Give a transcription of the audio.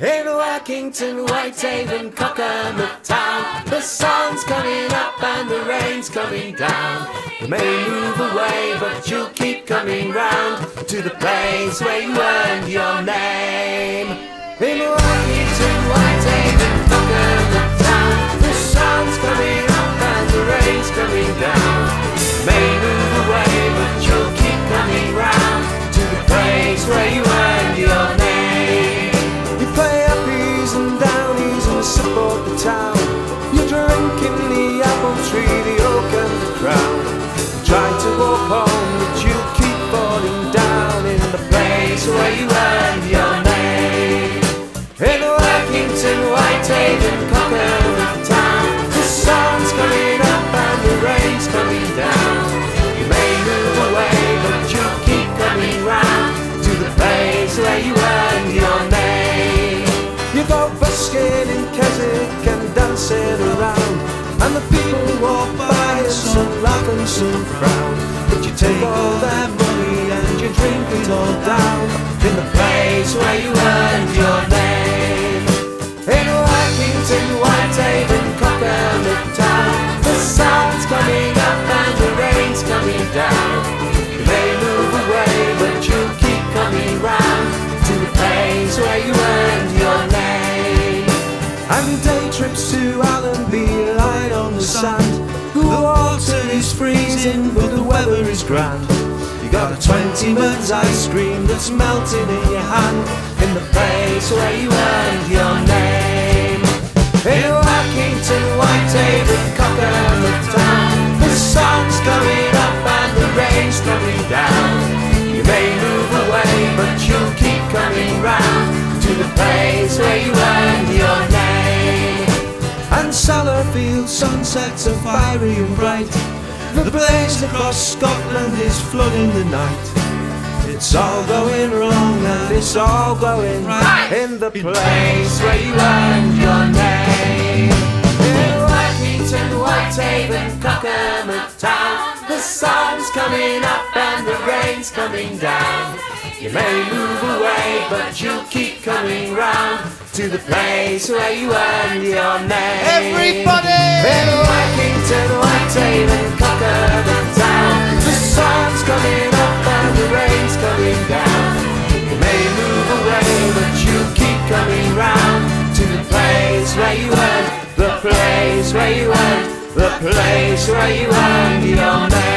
In Workington, Whitehaven, Cockermouth Town, the sun's coming up and the rain's coming down. You may move away, but you'll keep coming round to the place where you earned your name. In Workington, Whitehaven, place where you earned your name. In Workington, Whitehaven, Cockermouth Town, the sun's coming up and the rain's coming down. You may move away, but you keep coming round to the place where you earned your name. You go busking in Keswick and dancing around, and the people walk by and some laugh and some frown. But you take all their freezing, but the weather is grand. You got a Twentyman's ice cream that's melting in your hand in the place where you earned your name. In Workington, Whitehaven, Cockermouth Town, the sun's coming up and the rain's coming down. You may move away, but you'll keep coming round to the place where you earned your name. And Sellafield sunsets are fiery and bright. The blaze across Scotland is flooding the night. It's all going wrong and it's all going right in the place where you earned your name. In Whitehaven, Cockermouth Town, the sun's coming up and the rain's coming down. You may move away, but you'll keep coming round to the place where you earned your name. Everybody! In Workington, Whitehaven, Cockermouth Town, the sun's coming up and the rain's coming down. You may move away, but you'll keep coming round to the place where you earned, the place where you earned, the place where you earned your name.